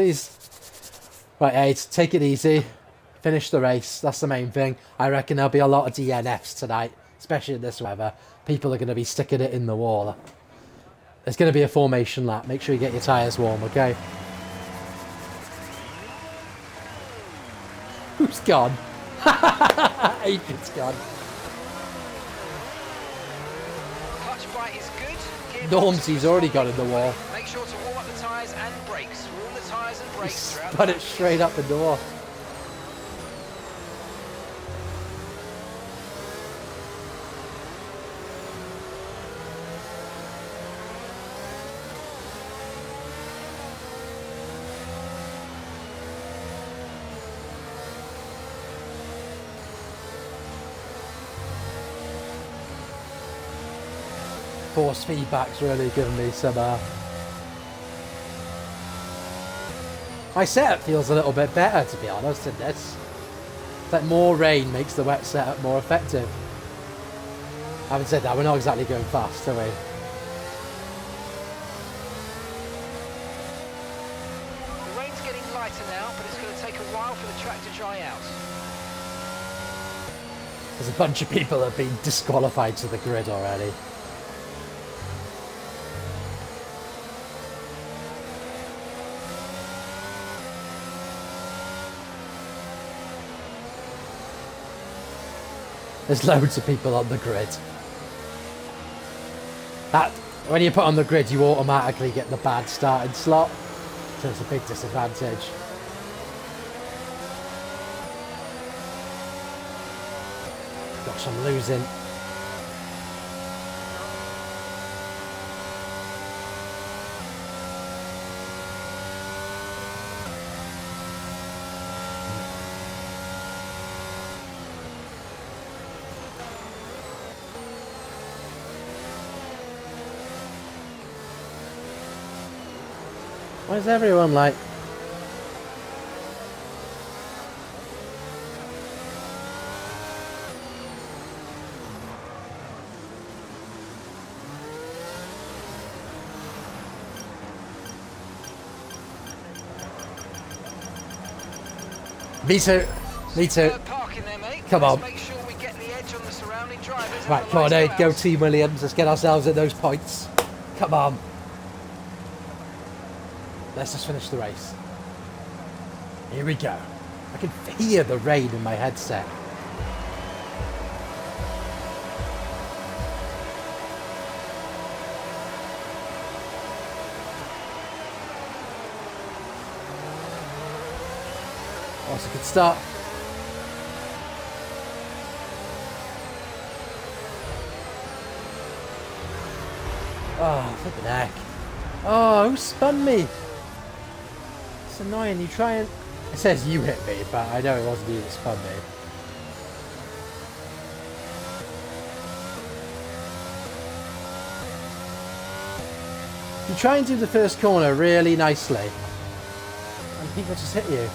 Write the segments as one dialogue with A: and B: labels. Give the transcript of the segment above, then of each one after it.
A: Please. Right, Aid, take it easy. Finish the race. That's the main thing. I reckon there'll be a lot of DNFs tonight, especially in this weather. People are going to be sticking it in the wall. There's going to be a formation lap. Make sure you get your tyres warm, okay? Who's gone? Adrian's gone.
B: Clutch bite is good.
A: Normsy's already got in the wall. Spun it straight up the door. Force feedback's really giving me some uh, My setup feels a little bit better, to be honest, in this. It's like more rain makes the wet setup more effective. Having said that, we're not exactly going fast, are we?
B: The rain's getting lighter now, but it's going to take a while for the track to dry out.
A: There's a bunch of people that have been disqualified to the grid already. There's loads of people on the grid. That when you put on the grid, you automatically get the bad starting slot, so it's a big disadvantage. Got I'm losing. Is everyone like... Me too. Me too.
B: Park in there, mate.
A: Come on.
B: Make sure we get the edge on the surrounding drivers. and
A: Right, come on,
B: lights
A: Ed. Go. Team Williams. Let's get ourselves at those points. Come on. Let's just finish the race. Here we go. I can hear the rain in my headset. Oh, it's a good start. Ah, oh, flipping heck. Oh, ah, who spun me? Annoying. You try and... It says you hit me, but I know it wasn't you that spun me. You try and do the first corner really nicely, and people just hit you.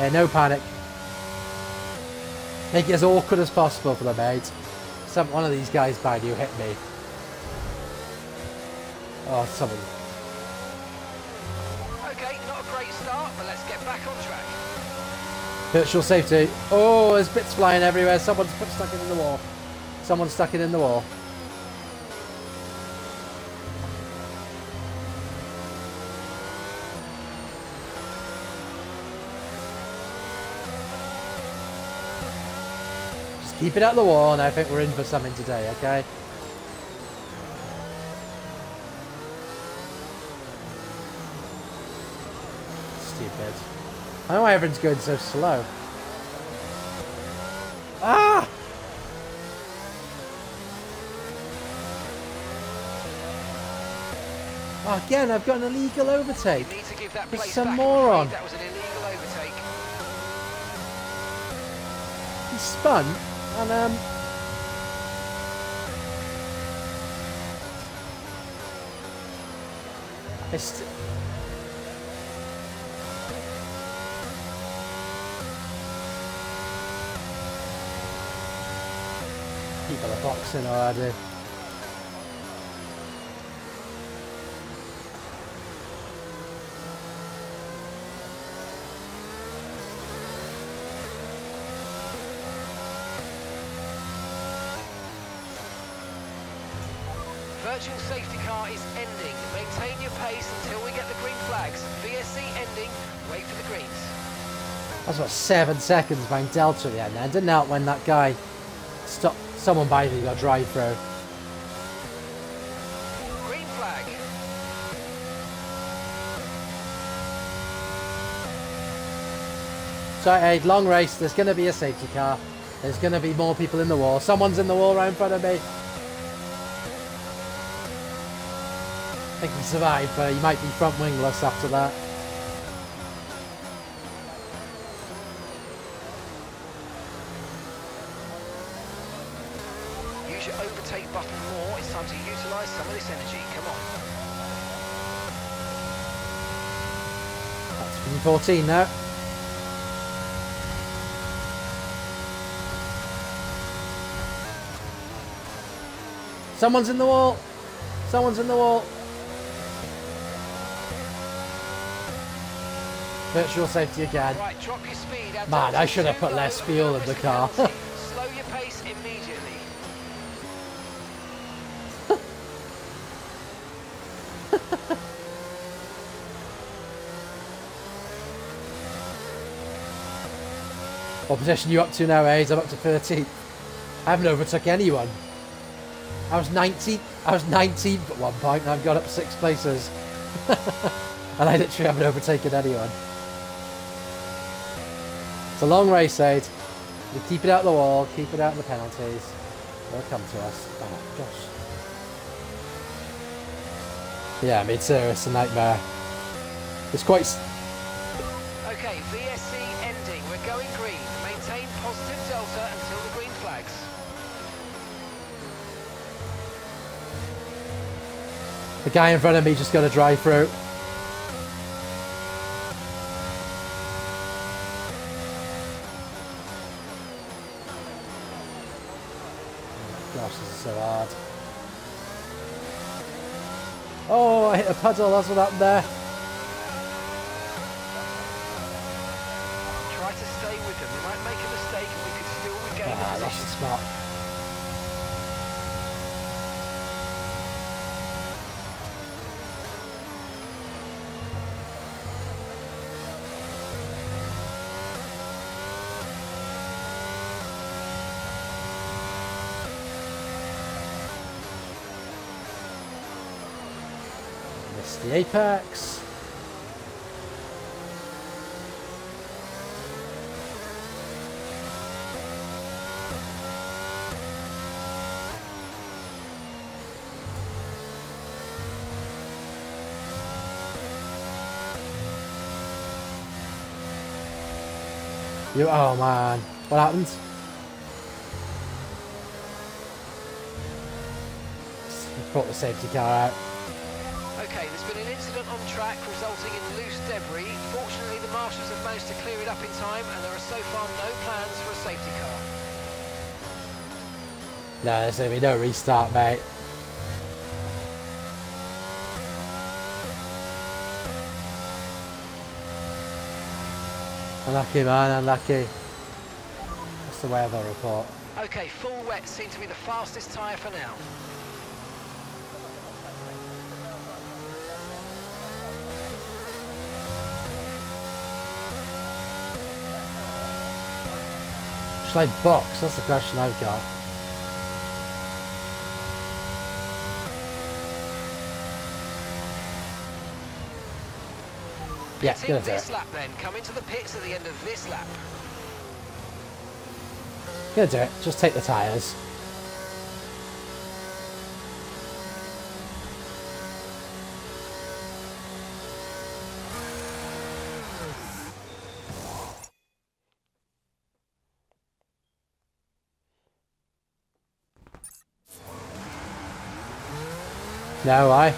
A: Yeah, no panic. Make it as awkward as possible for the mate. Some one of these guys behind you hit me. Oh, someone. Virtual safety. Oh, there's bits flying everywhere. Someone's stuck it in the wall. Someone's stuck it in the wall. Just keep it at the wall, and I think we're in for something today, okay? I don't know why everyone's going so slow. Ah! Oh, again, I've got an illegal overtake.
B: Need to give that
A: There's some moron.
B: That was an illegal overtake.
A: He spun, and um... I People are boxing already.
B: Virtual safety car is ending. Maintain your pace until we get the green flags. VSC ending. Wait for the greens.
A: That's about seven seconds behind Delta at the end. I didn't know when that guy stopped Someone by me got uh, drive through.
B: Green flag.
A: So, hey, long race. There's going to be a safety car. There's going to be more people in the wall. Someone's in the wall right in front of me. I think he survived, but he might be front wingless after that. 14 now. Someone's in the wall. Someone's in the wall. Virtual safety again.
B: Right, drop your speed.
A: Man, I should have put less fuel in the car.
B: penalty. Slow your pace immediately.
A: What position you up to now, A's? I'm up to 13. I haven't overtook anyone. I was 19th. I was 19th at one point, and I've got up six places. and I literally haven't overtaken anyone. It's a long race, Aid. We keep it out of the wall, keep it out of the penalties. They'll come to us. Oh, gosh. Yeah, me too. It's a nightmare. It's quite.
B: Okay, VSC The
A: guy in front of me just got a drive through. Gosh, this is so hard. Oh, I hit a puddle. That's what happened there.
B: Try to stay with them. They might make a mistake and we could still regain
A: Ah,
B: the
A: lost
B: position.
A: the spot. Missed the apex. You, oh man, what happened? Brought the safety car out.
B: Been an incident on track resulting in loose debris. Fortunately, the marshals have managed to clear it up in time and there are so far no plans for a safety car.
A: No, there's gonna be no restart, mate. Unlucky, man, unlucky. That's the weather report.
B: Okay, full wet seem to be the fastest tyre for now.
A: Should I box? That's the question I've got. Yeah, gonna do
B: this
A: it.
B: lap then. Come into the pits at the end of this lap.
A: Gonna do it. Just take the tyres. No, I.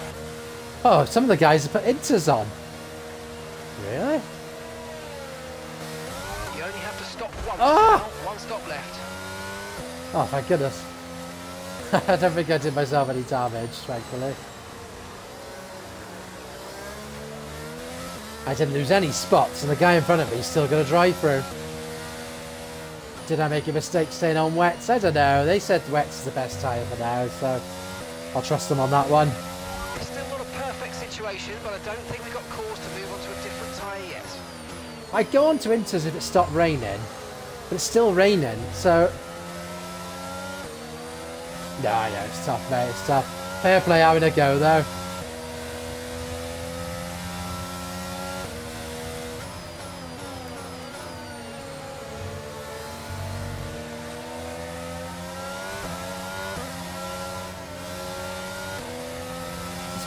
A: Oh, some of the guys have put inters on. Really?
B: You only have to stop once. Now. One stop left.
A: Oh, thank goodness. I don't think I did myself any damage, thankfully. I didn't lose any spots, and the guy in front of me is still got a drive through. Did I make a mistake staying on wets? I don't know. They said wets is the best tyre for now, so I'll trust them on that one.
B: It's still not a perfect situation, but I don't think we've got cause to move on to a different tyre yet.
A: I'd go on to Inters if it stopped raining, but it's still raining, so... No, I know, it's tough, mate, it's tough. Fair play having a go, though.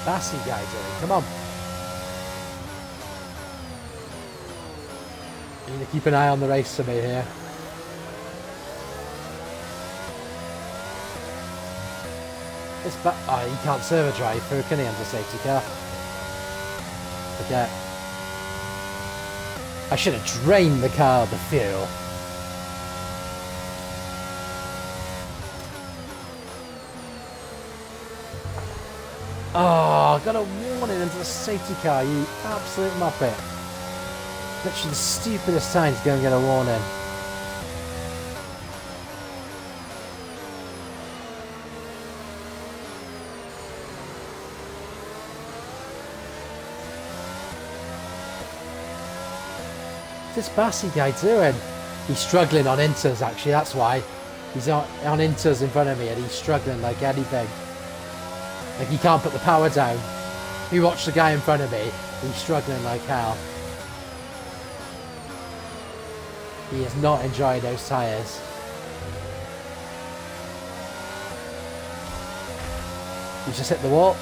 A: Bassy guy doing? Come on. You need to keep an eye on the race for me here. This ba oh, he can't serve a drive through, can he, under safety car? Forget. I should have drained the car of the fuel. Oh, got a warning into the safety car, you absolute muppet. Literally the stupidest time to go and get a warning. What's this Bassy guy doing? He's struggling on inters actually, that's why. He's on, on inters in front of me and he's struggling like anything. Like he can't put the power down. You watch the guy in front of me, he's struggling like hell. He is not enjoying those tyres. He's just hit the wall.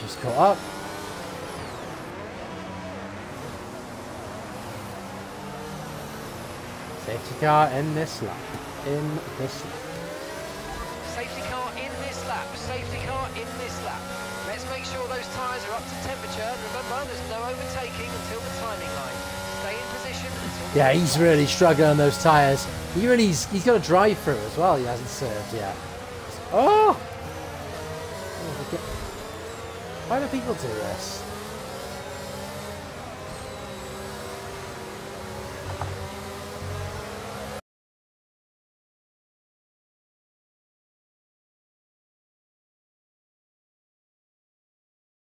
A: Just go up. Safety car in this lap. In this lap.
B: Safety car in this lap. Safety car in this lap. Let's make sure those tyres are up to temperature. And remember, there's no overtaking until the timing line. Stay in position until...
A: Yeah, he's really struggling on those tyres. He really, he's, he's got a drive through as well. He hasn't served yet. Oh I get- Why do people do this?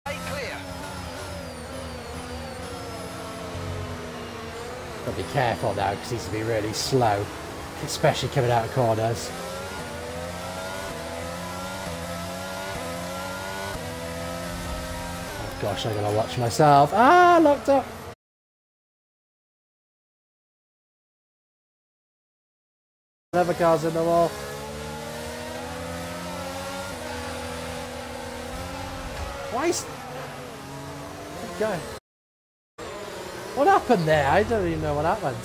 B: Stay clear.
A: Got to be careful now because he needs to be really slow, especially coming out of corners. Gosh, I'm gonna watch myself. Ah, locked up. Another car's in the wall. Why is... Go. What happened there? I don't even know what happened.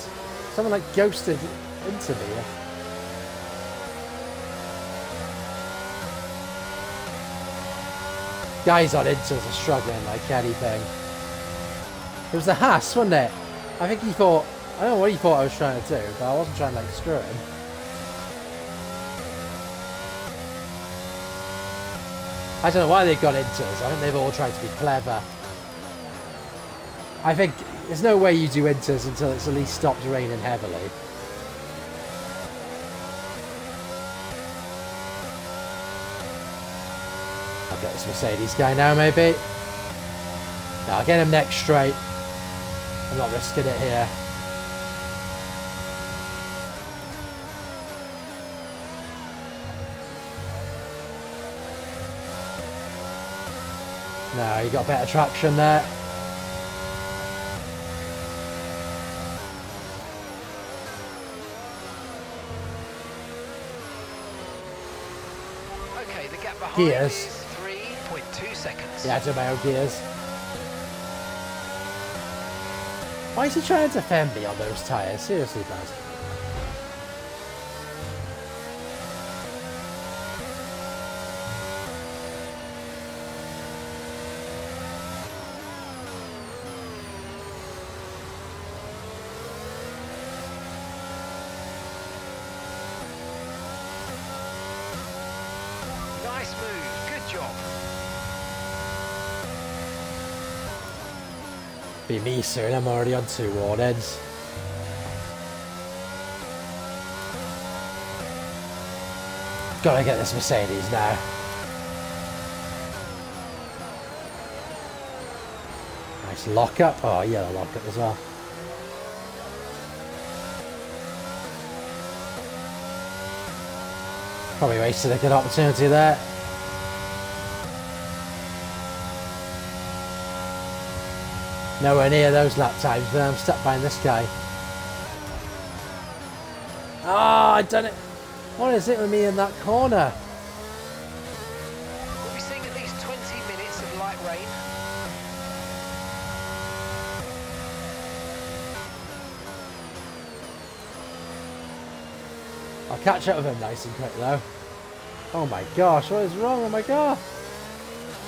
A: Someone like ghosted into me. Guys on inters are struggling like anything. It was the Haas, wasn't it? I think he thought, I don't know what he thought I was trying to do, but I wasn't trying to like screw him. I don't know why they've got inters. I think they've all tried to be clever. I think there's no way you do inters until it's at least stopped raining heavily. I'll get this Mercedes guy now, maybe. No, I'll get him next straight. I'm not risking it here. No, you got better traction there.
B: Okay, the gap behind
A: Gears.
B: Is 3.2 seconds.
A: Yeah, I do my own gears. Why is he trying to defend me on those tyres? Seriously, Baz.
B: Nice move. Good job.
A: Me soon, I'm already on two warnings. Gotta get this Mercedes now. Nice lock up. Oh, yeah, lock up as well. Probably wasted a good opportunity there. Nowhere near those lap times, but I'm stuck behind this guy. Ah, oh, I done it. What is it with me in that corner?
B: We'll be seeing at least 20 minutes of light rain.
A: I'll catch up with him nice and quick though. Oh my gosh, what is wrong? Oh my god!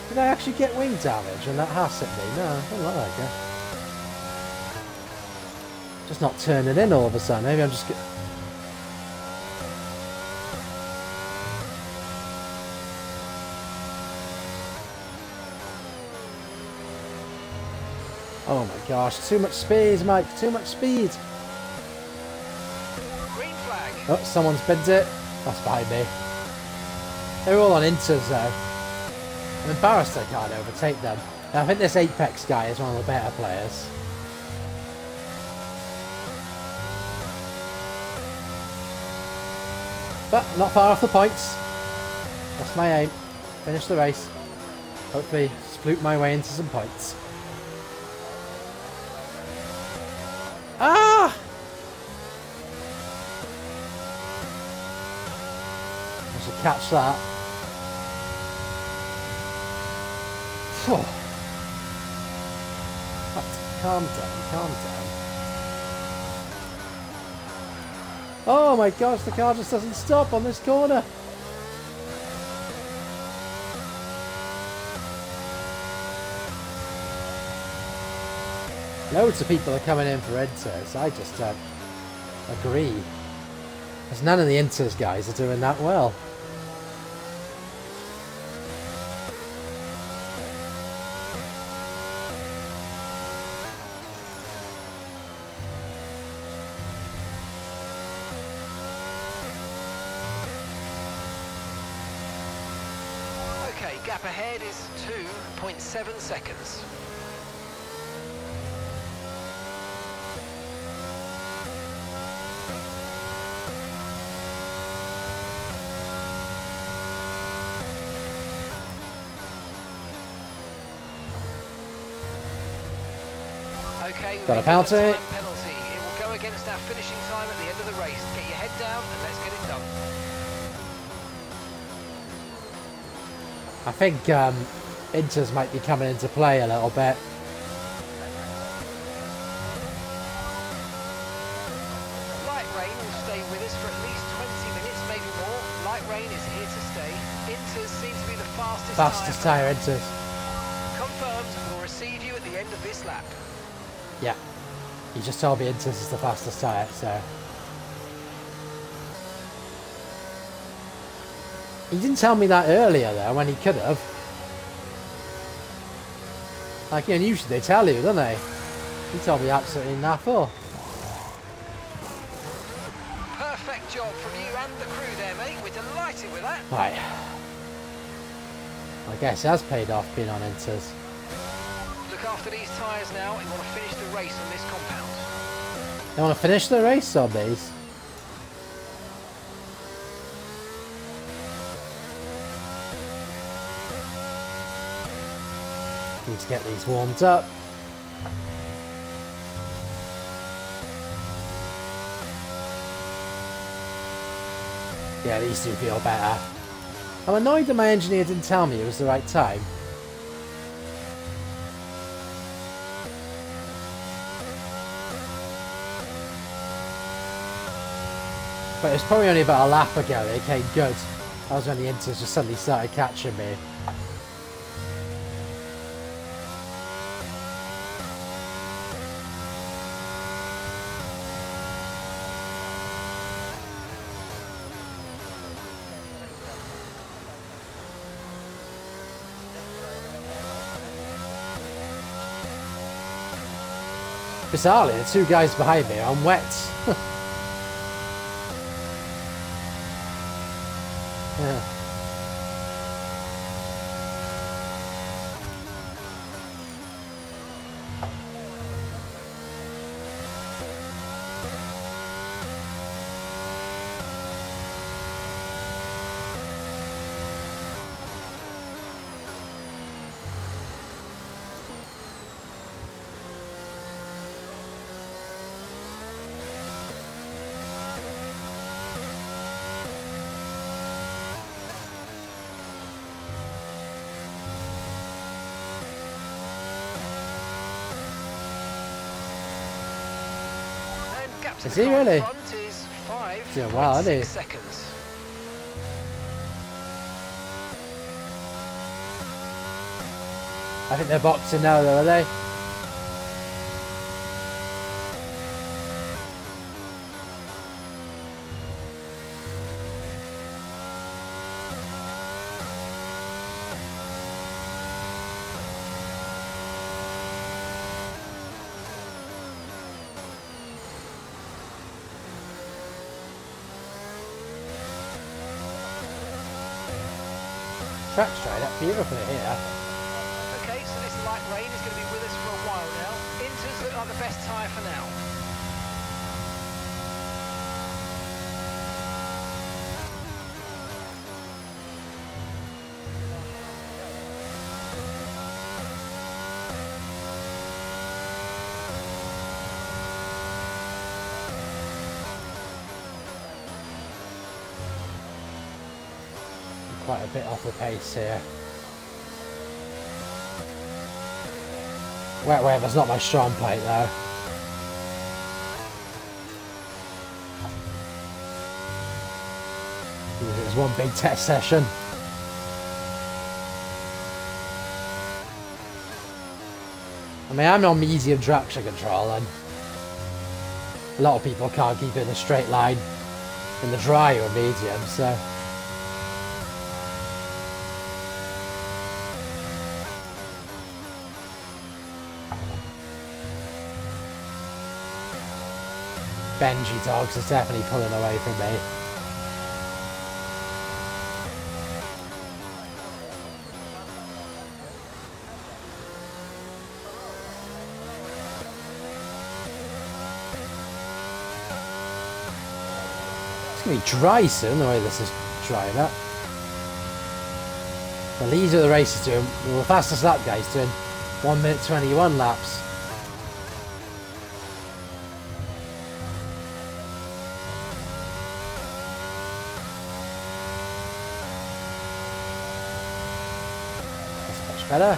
A: Did I actually get wing damage when that Haas hit me? No, I don't look like it. Just not turning in all of a sudden. Maybe I'm just... Oh my gosh, too much speed, Mike, too much speed.
B: Green flag.
A: Oh, someone's bent it. That's behind me. They're all on inters though. Embarrassed I can't overtake them. I think this Apex guy is one of the better players. But not far off the points. That's my aim. Finish the race. Hopefully, sploot my way into some points. Ah! I should catch that. Phew. Calm down, calm down. Oh my gosh, the car just doesn't stop on this corner. Loads of people are coming in for inters. I just don't agree. Because none of the inters guys are doing that well.
B: Okay, gap ahead is 2.7 seconds. Okay, we've
A: Got a
B: been given
A: penalty.
B: It will go against our finishing time at the end of the race. Get your head down and let's get it done.
A: I think um, inters might be coming into play a little bit.
B: Light rain will
A: just told me inters is the fastest tyre, so. He didn't tell me that earlier though, when he could have. Like, you know, usually they tell you, don't they? He told me absolutely nothing.
B: Perfect job from you and the crew there, mate. We're delighted with that.
A: Right. I guess it has paid off being on inters.
B: After these tyres now. You want to finish the race on this compound.
A: They want to finish the race on these. Need to get these warmed up. Yeah, these do feel better. I'm annoyed that my engineer didn't tell me it was the right time. But it's probably only about a lap ago they came good. That was when the inters just suddenly started catching me. Bizarrely, the two guys behind me are on wet. Is
B: the
A: he really?
B: is.
A: Yeah, wow, isn't he?
B: Seconds.
A: I think they're boxing now, though, are they? Track's dried up beautifully here.
B: Okay, so this light rain is going to be with us for a while now. Inters look like the best tyre for now.
A: Quite a bit off the pace here. Wet weather's not my strong point though. It was one big test session. I mean, I'm on medium traction control and a lot of people can't keep it in a straight line in the dry or medium, so... Benji Dogs is definitely pulling away from me. It's gonna be dry soon, the way this is drying up. The leader of the race is doing, well, the fastest lap guy's doing 1 minute 21 laps. That's much better.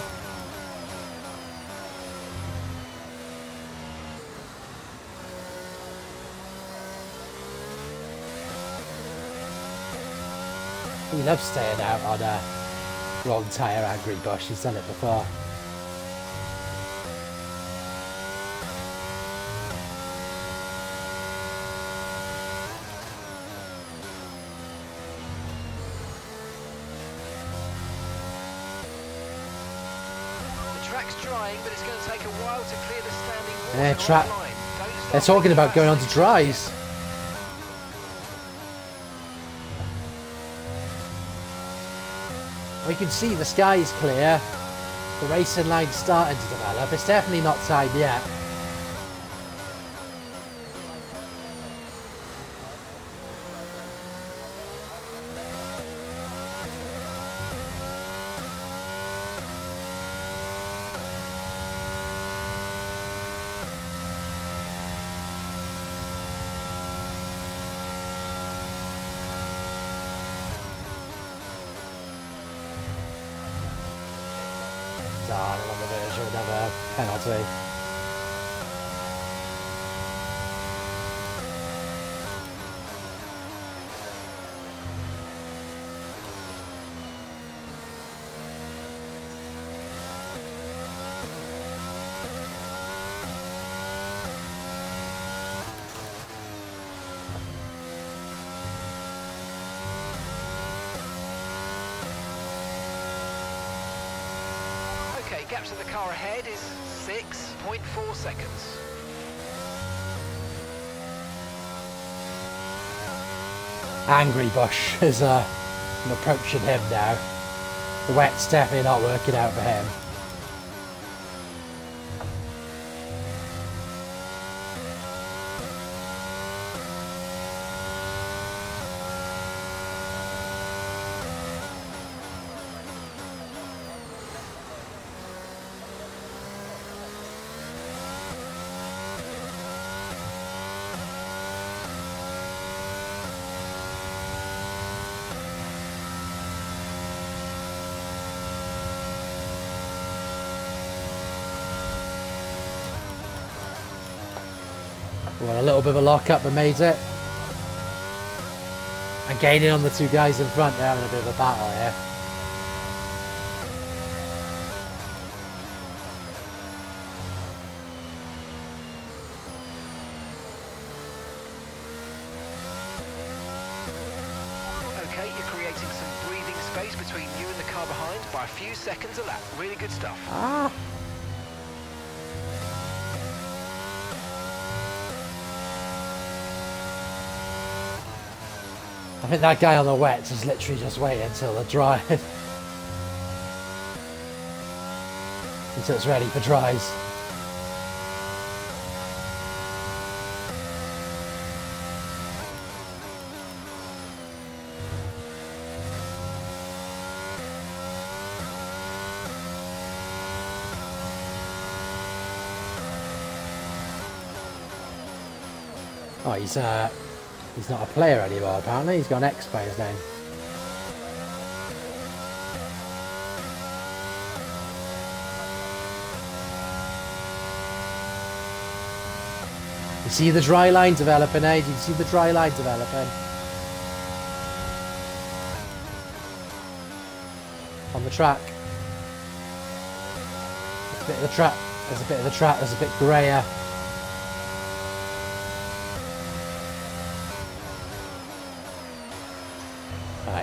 A: He loves staying out on a wrong tyre angry bush. He's done it before.
B: Line. Don't stop
A: They're talking about going on to dries. We can see the sky is clear. The racing line's starting to develop. It's definitely not time yet. Darn, on the verge of another penalty.
B: Okay, gap to the car ahead 0.4 seconds.
A: Angry Bush is uh, approaching him now. The wet definitely is not working out for him. Well, a little bit of a lock-up but made it. And gaining on the two guys in front, they're having a bit of a battle here.
B: Okay, you're creating some breathing space between you and the car behind by a few seconds a lap. Really good stuff.
A: Ah! Think that guy on the wet is literally just waiting until the dry. until it's ready for dries. Oh, he's uh, he's not a player anymore. Apparently, he's got an X by his name. You see the dry line developing, eh? You see the dry line developing. On the track. A bit of the track. There's a bit of the track. There's a bit grayer.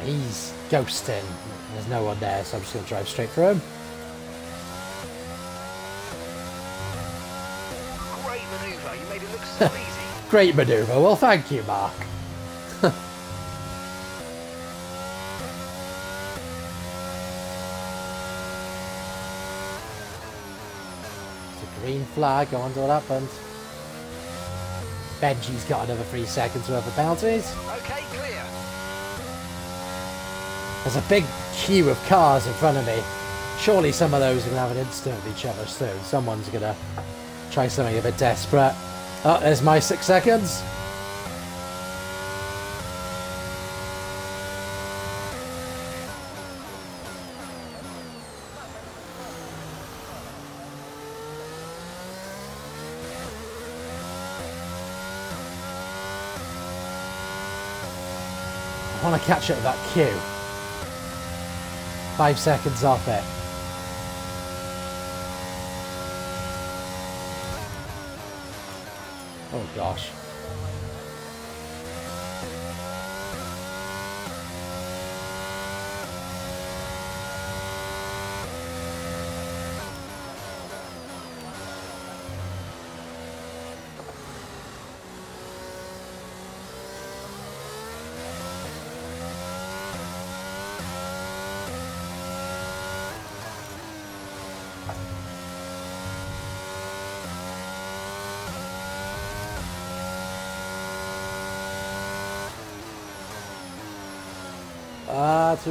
A: He's ghosting. There's no one there, so I'm just going to drive straight through him.
B: Great manoeuvre. You made it look so easy.
A: Great manoeuvre. Well, thank you, Mark. it's a green flag. I wonder what happened. Benji's got another three seconds worth of penalties.
B: Okay, clear.
A: There's a big queue of cars in front of me. Surely some of those are going to have an instant with each other soon. Someone's going to try something a bit desperate. Oh, there's my six seconds. I want to catch up with that queue. Five seconds off it. Oh gosh.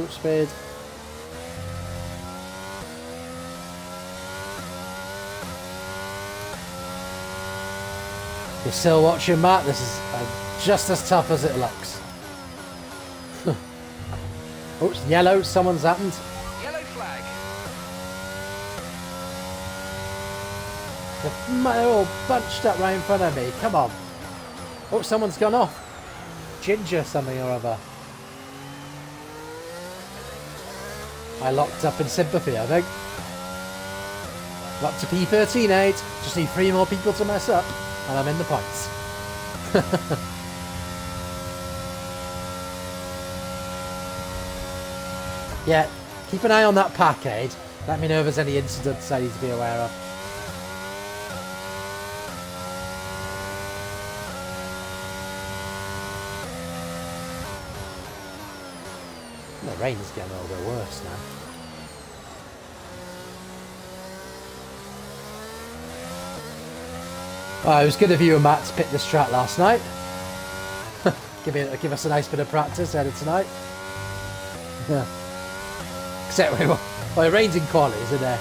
A: Speed. You're still watching, Matt? This is uh, just as tough as it looks. oh, it's yellow. Someone's happened.
B: Yellow flag.
A: They're all bunched up right in front of me. Come on. Oh, someone's gone off. Ginger something or other. I locked up in sympathy, I think. Up to P13, 8. Just need three more people to mess up, and I'm in the points. yeah, keep an eye on that package. Let me know if there's any incidents I need to be aware of. Rain's getting a little bit worse now. Oh, it was good of you and Matt to pick this track last night. give, it, give us a nice bit of practice ahead of tonight. Except, well, it rains in quality, isn't there?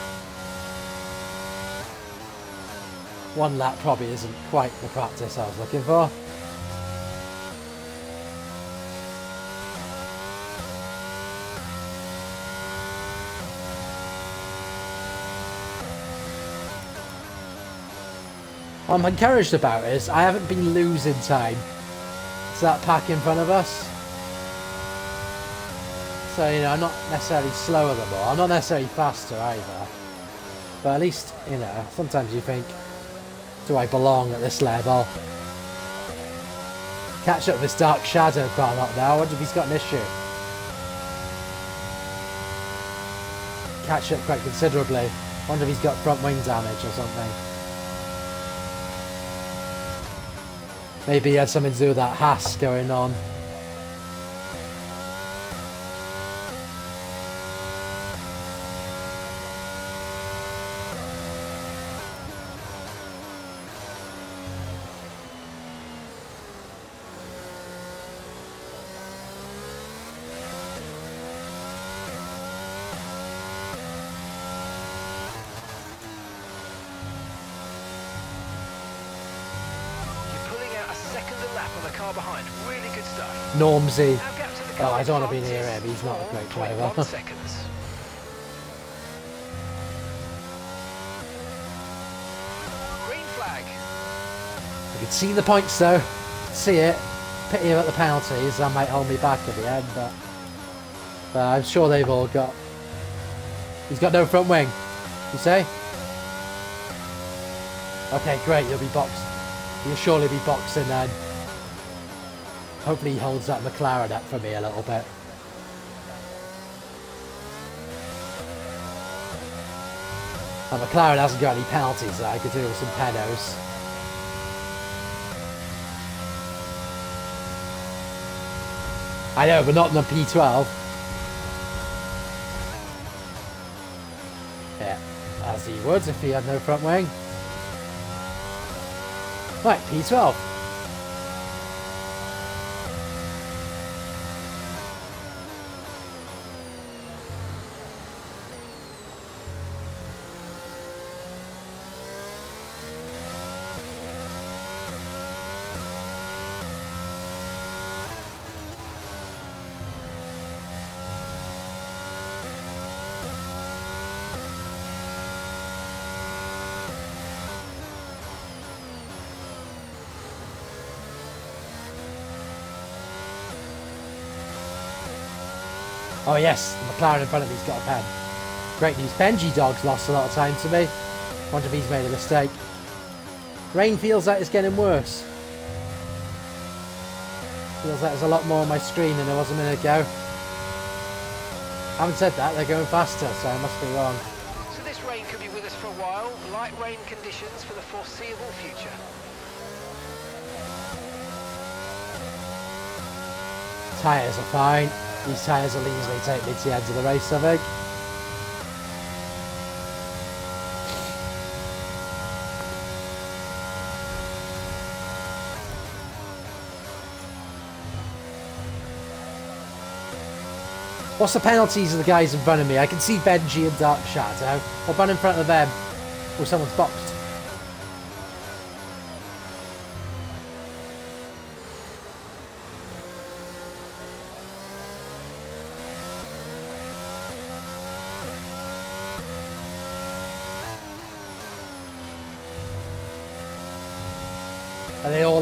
A: One lap probably isn't quite the practice I was looking for. I'm encouraged about is I haven't been losing time to that pack in front of us. So, you know, I'm not necessarily slower than all. I'm not necessarily faster either. But at least, you know, sometimes you think, do I belong at this level? Catch up with this Dark Shadow a lot now. I wonder if he's got an issue. Catch up quite considerably. I wonder if he's got front wing damage or something. Maybe he had something to do with that Haas going on. Normsy. Oh, I don't want to be near him. He's not a great driver.
B: Green flag.
A: You can see the points though. See it. Pity about the penalties. That might hold me back at the end, but, but I'm sure they've all got. He's got no front wing. You say? Okay, great. You'll be boxed. You'll surely be boxing then. Hopefully he holds that McLaren up for me a little bit. McLaren hasn't got any penalties so I could do with some penos. I know, but not in the P12. Yeah, as he would if he had no front wing. Right, P12. Oh yes, the McLaren in front of me's got a pen. Great news. Benji Dog's lost a lot of time to me. Wonder if he's made a mistake. Rain feels like it's getting worse. Feels like there's a lot more on my screen than there was a minute ago. Having said that, they're going faster, so I must be wrong.
B: So this rain could be with us for a while. Light rain conditions for the foreseeable future.
A: Tyres are fine. These tyres will easily take me to the end of the race, I think. What's the penalties of the guys in front of me? I can see Benji and Dark Shadow. What about in front of them? Or someone's boxed.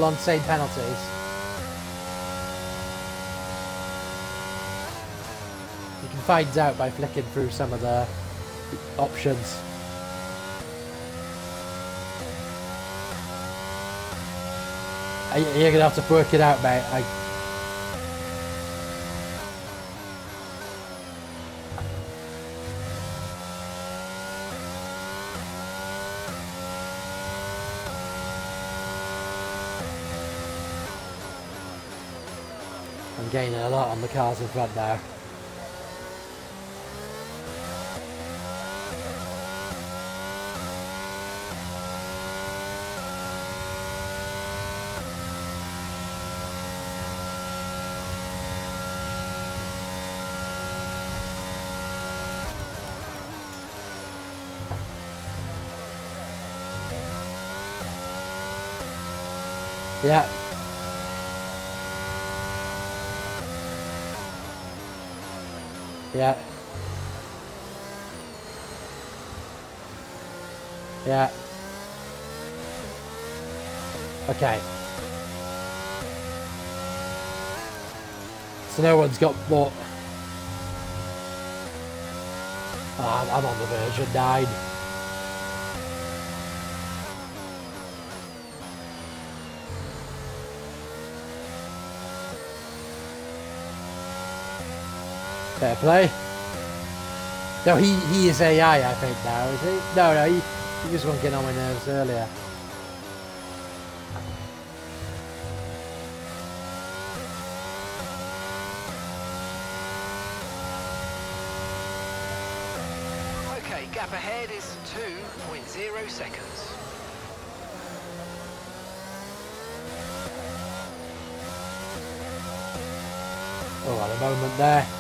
A: Are they all on same penalties? You can find out by flicking through some of the options. You're gonna have to work it out, mate. I I'm gaining a lot on the cars in front now. Yeah, Yeah. Yeah. Okay. So no one's got what? Oh, I'm on the verge. version 9. Fair play. No, he, he is AI, I think, now, is he? No, no, he, he just wasn't getting on my nerves earlier.
B: Okay, gap ahead is 2.0 seconds.
A: Oh, at a moment there.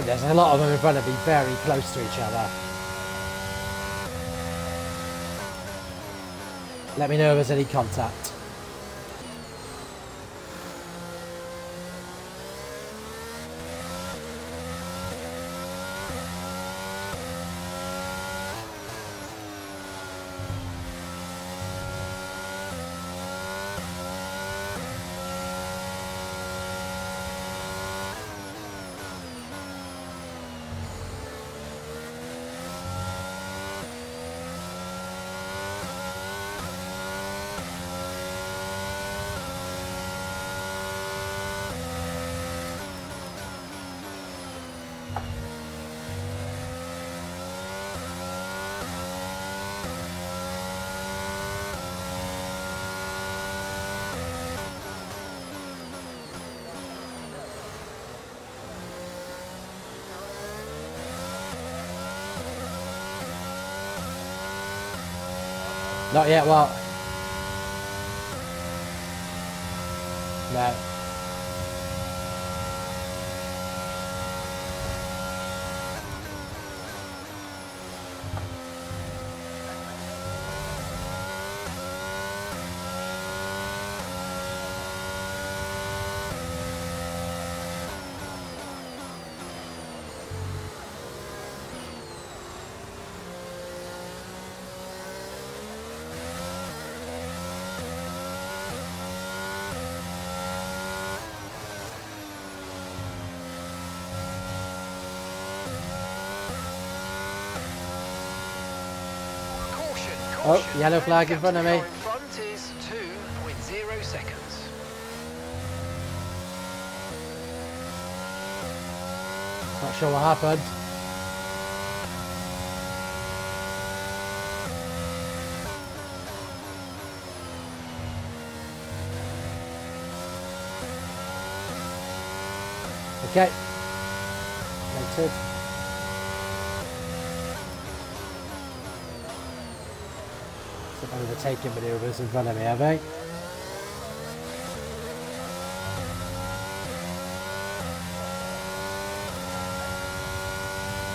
A: And there's a lot of them are going to be very close to each other. Let me know if there's any contact. Yet, what? No.
B: Caution,
A: Oh, yellow flag in front of me.
B: front is 2.0 seconds.
A: Not sure what happened. Okay. Noted. Overtaking manoeuvres in front of me, have they?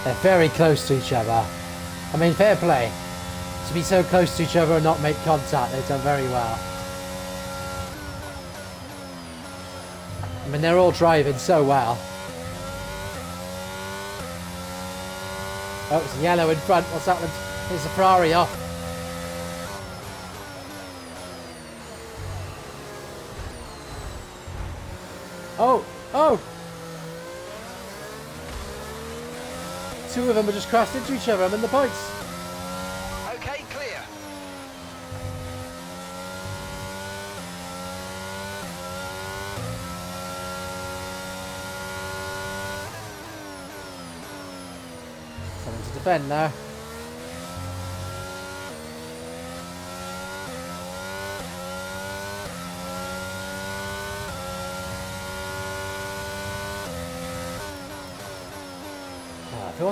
A: They're very close to each other. I mean, fair play. To be so close to each other and not make contact, they've done very well. I mean, they're all driving so well. Oh, it's yellow in front. What's happened? Here's the Ferrari off. Two of them are just crashed into each other. I'm in the points.
B: Okay, clear.
A: Something to defend now.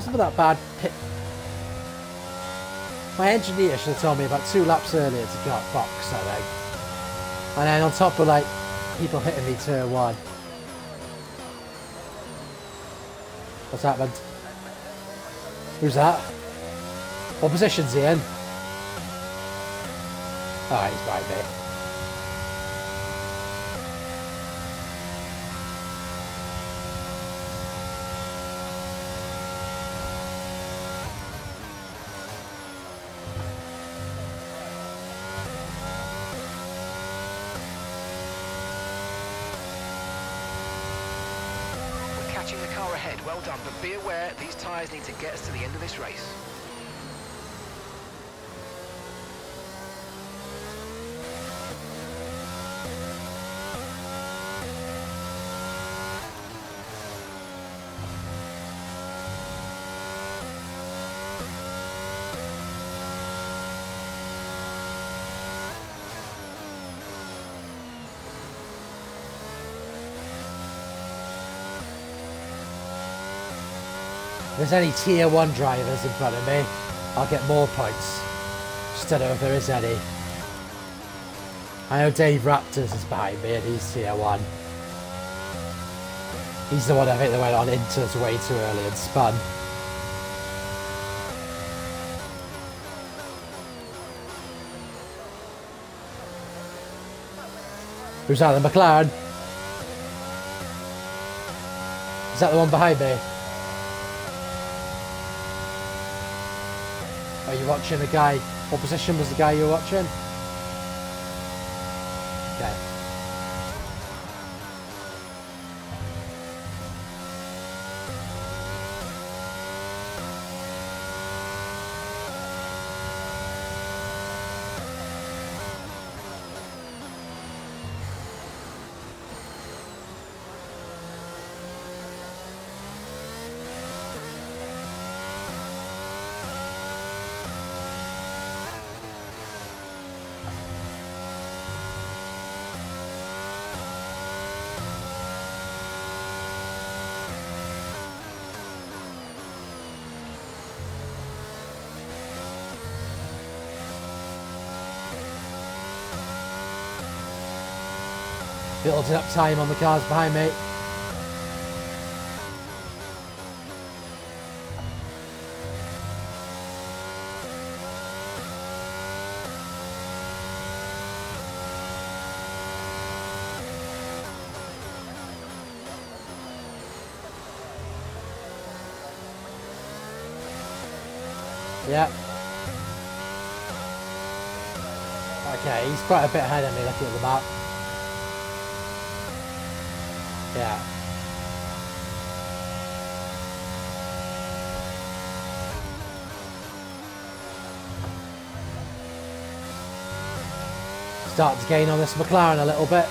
A: Wasn't for that bad pit... My engineer should have told me about two laps earlier to go box, I think. And then on top of like people hitting me turn one. What's happened? Who's that? What position's he in? Oh, he's right there.
B: We're catching the car ahead. Well done. But be aware, these tyres need to get us to the end of this race.
A: If there's any tier one drivers in front of me, I'll get more points. Just don't know if there is any. I know Dave Raptors is behind me and he's tier one. He's the one I think that went on into us way too early and spun. Who's that, the McLaren? Is that the one behind me? Are watching the guy? What position was the guy you were watching? Up time on the cars behind me. Yeah. Okay, he's quite a bit ahead of me looking at the map. Yeah. Start to gain on this McLaren a little bit.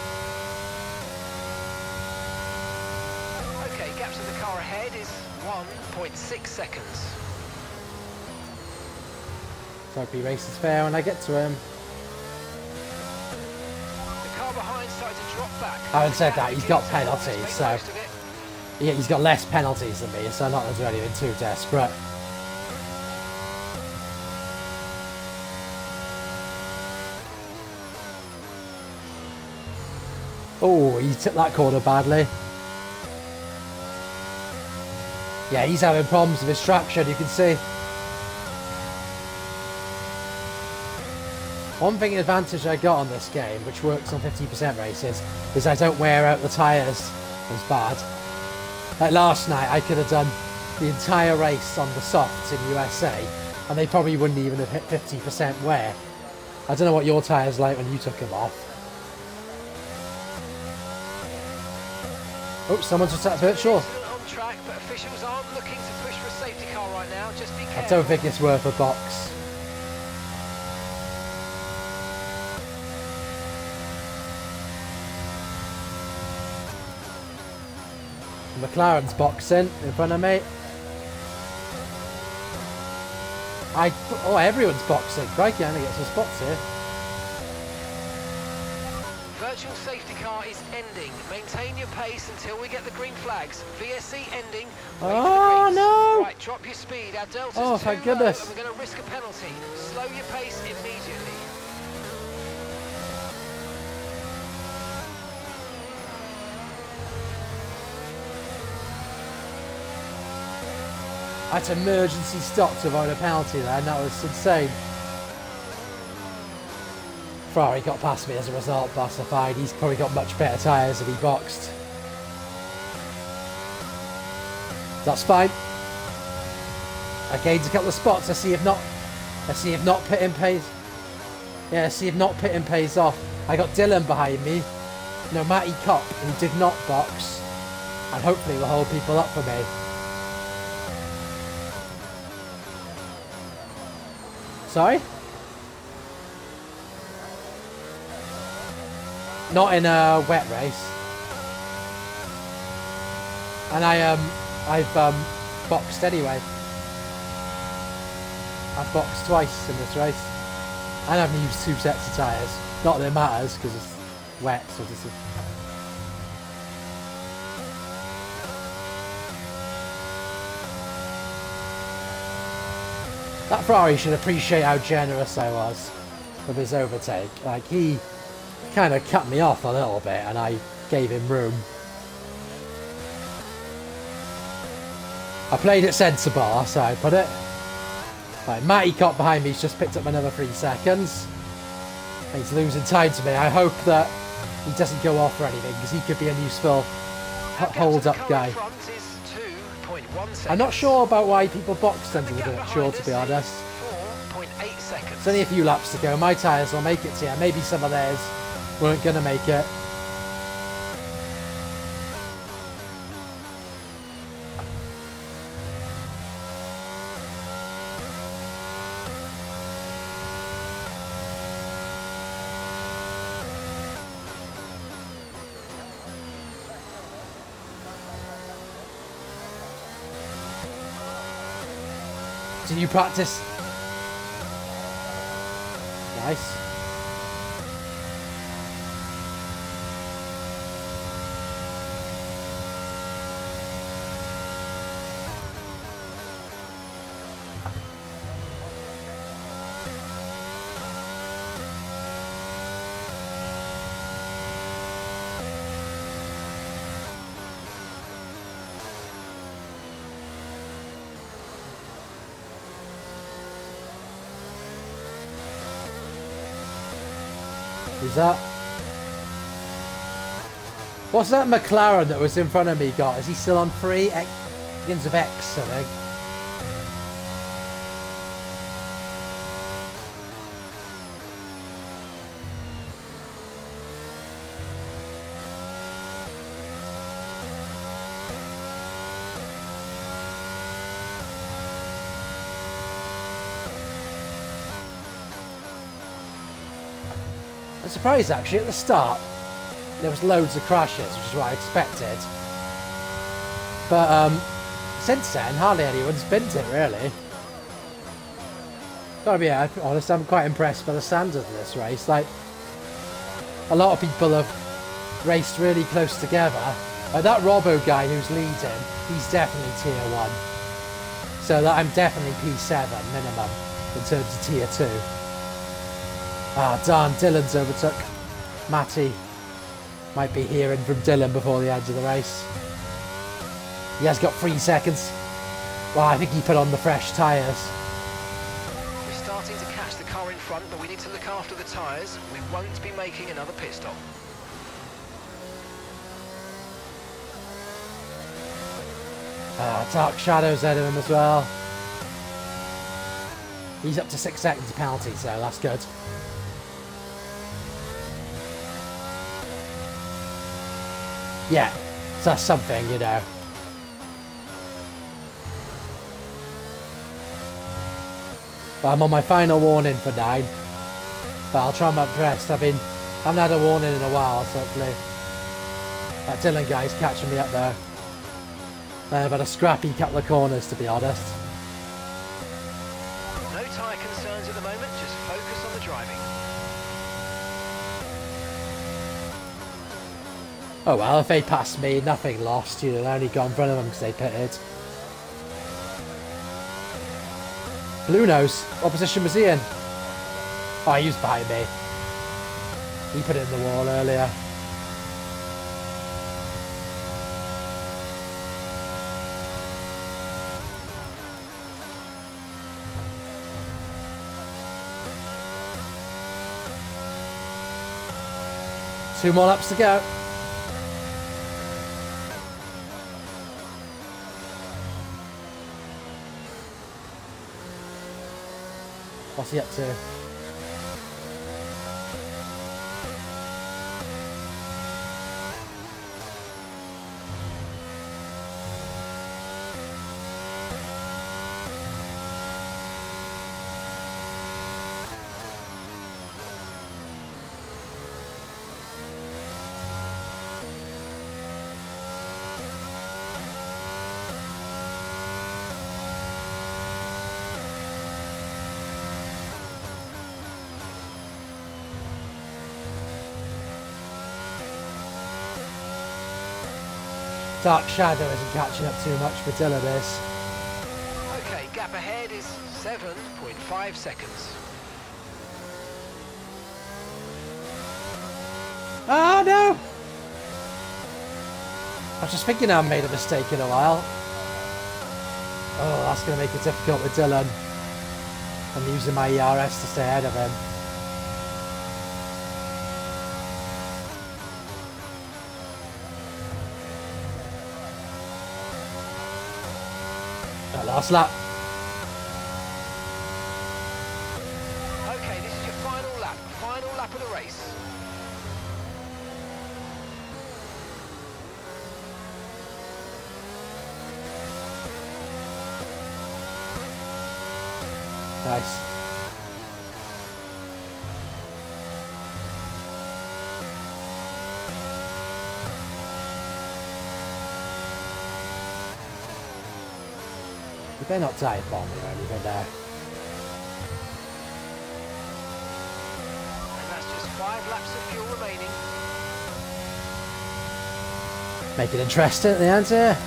B: Okay, gap to the car ahead is 1.6 seconds.
A: So hope he races fair when I get to him.
B: The car behind started to drop back.
A: Having said that, he's got penalties, so-. Yeah, he's got less penalties than me, so not as really been too desperate. Oh, he took that corner badly. Yeah, he's having problems with his traction, you can see. One thing advantage I got on this game, which works on 50% races, is I don't wear out the tyres as bad. Like last night, I could have done the entire race on the softs in USA, and they probably wouldn't even have hit 50% wear. I don't know what your tyres like when you took them off. Oh, someone's just at virtual.
B: Track, but officials aren't looking to push for a safety car right now. Just be
A: I don't think it's worth a box. McLaren's boxing in front of me. I oh everyone's boxing. Crikey, I only get some spots here.
B: Virtual safety car is ending. Maintain your pace until we get the green flags. VSC ending.
A: Oh, no.
B: Right, drop your speed. Our delta's
A: Oh,
B: too
A: thank
B: low
A: goodness.
B: and we're going to risk a penalty. Slow your pace immediately.
A: To emergency stop to avoid a penalty there, and that was insane. Ferrari got past me as a result, but that's fine. He's probably got much better tyres than he boxed. That's fine. I gained a couple of spots. I see if not. I see if not pitting pays. Yeah, I see if not pitting pays off. I got Dylan behind me. No, Matty Cop, who did not box. And hopefully will hold people up for me. Sorry? Not in a wet race. And I um I've um boxed anyway. I've boxed twice in this race. And I've used two sets of tyres. Not that it matters because it's wet, so this is That Ferrari should appreciate how generous I was with his overtake. Like, he kind of cut me off a little bit and I gave him room. I played it sensible, bar, so I put it. Right, Matty Cop behind me's just picked up another three seconds. He's losing time to me. I hope that he doesn't go off or anything because he could be a useful hold up guy. I'm not sure about why people box under the dirt, sure to be honest. It's only a few laps to go. My tyres will make it here. Maybe some of theirs weren't going to make it. Practice? Nice. Is that... What's that McLaren that was in front of me got? Is he still on three? X, begins of X, I think. I'm surprised actually at the start there was loads of crashes, which is what I expected. But um, since then, hardly anyone's been to it really. Gotta be honest, I'm quite impressed by the standard of this race. Like, a lot of people have raced really close together. Like that Robo guy who's leading, he's definitely tier 1. So that I'm definitely P7 minimum in terms of tier 2. Ah, darn, Dylan's overtook. Matty might be hearing from Dylan before the end of the race. He has got three seconds. Well, I think he put on the fresh tyres.
B: We're starting to catch the car in front, but we need to look after the tyres. We won't be making another pit stop.
A: Ah, Dark Shadow's ahead of him as well. He's up to six seconds penalty, so that's good. Yeah, so that's something, you know. But I'm on my final warning for nine. But I'll try my best. I've been, I haven't had a warning in a while, so hopefully that Dylan guy's catching me up there. Uh, but a scrappy couple of corners, to be honest.
B: No tyre concerns at the moment, just
A: Oh well, if they pass me, nothing lost. You know, have only got in front of them because they pitted. Blue knows. Opposition was Ian. in? Oh, he was behind me. He put it in the wall earlier. Two more laps to go. What's he Dark Shadow isn't catching up too much, for Dylan is.
B: Okay, gap ahead is 7.5 seconds.
A: Oh no! I was just thinking I made a mistake in a while. Oh, that's going to make it difficult with Dylan. I'm using my ERS to stay ahead of him. That last lap. Better not dive bomb me or anything there.
B: And that's just five laps of fuel remaining.
A: Make it interesting at the end here.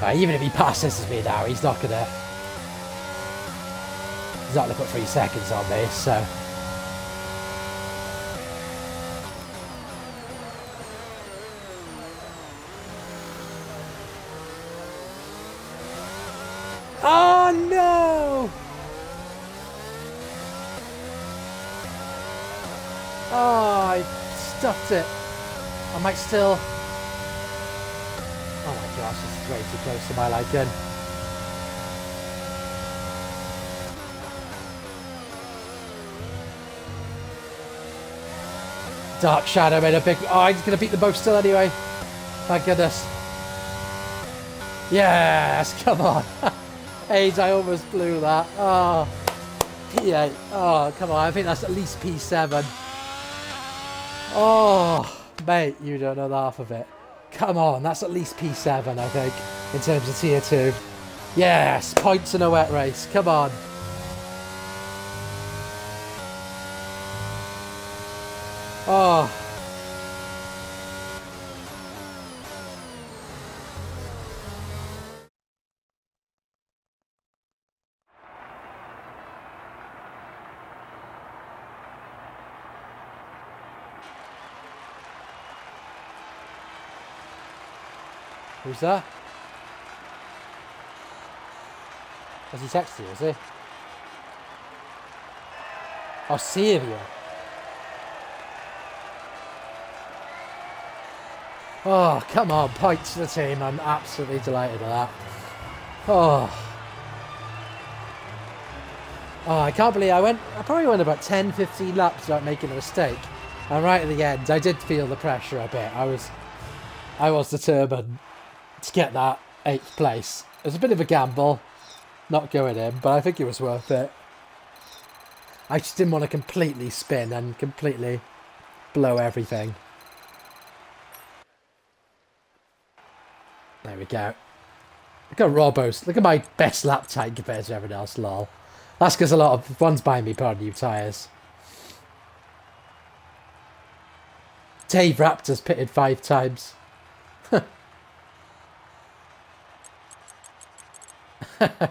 A: Right, even if he passes me now, he's not gonna. He's not gonna put three seconds on me, so. Oh no! Oh, I stuffed it. I might still. Oh my gosh, this is way too close to my liking. Dark Shadow made a big. Oh, he's gonna beat them both still anyway. Thank goodness. Yes, come on. Age, I almost blew that. Oh, P8. Oh, come on. I think that's at least P7. Oh, mate, you don't know the half of it. Come on, that's at least P7, I think, in terms of tier 2. Yes, points in a wet race. Come on. Oh. Who's that? Has he texted you, is he? Oh, Syria. Oh, come on, points to the team. I'm absolutely delighted with that. Oh. Oh, I can't believe I went, I probably went about 10, 15 laps without making a mistake. And right at the end, I did feel the pressure a bit. I was, I was determined to get that eighth place. It was a bit of a gamble, not going in, but I think it was worth it. I just didn't want to completely spin and completely blow everything. There we go. Look at Robos. Look at my best lap time compared to everyone else, lol. That's because a lot of ones buying me on new tyres. Dave Raptors pitted five times.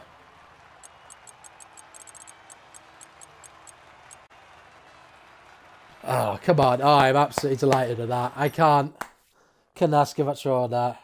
A: oh, come on. Oh, I'm absolutely delighted at that. I can't, Can't ask much more than that.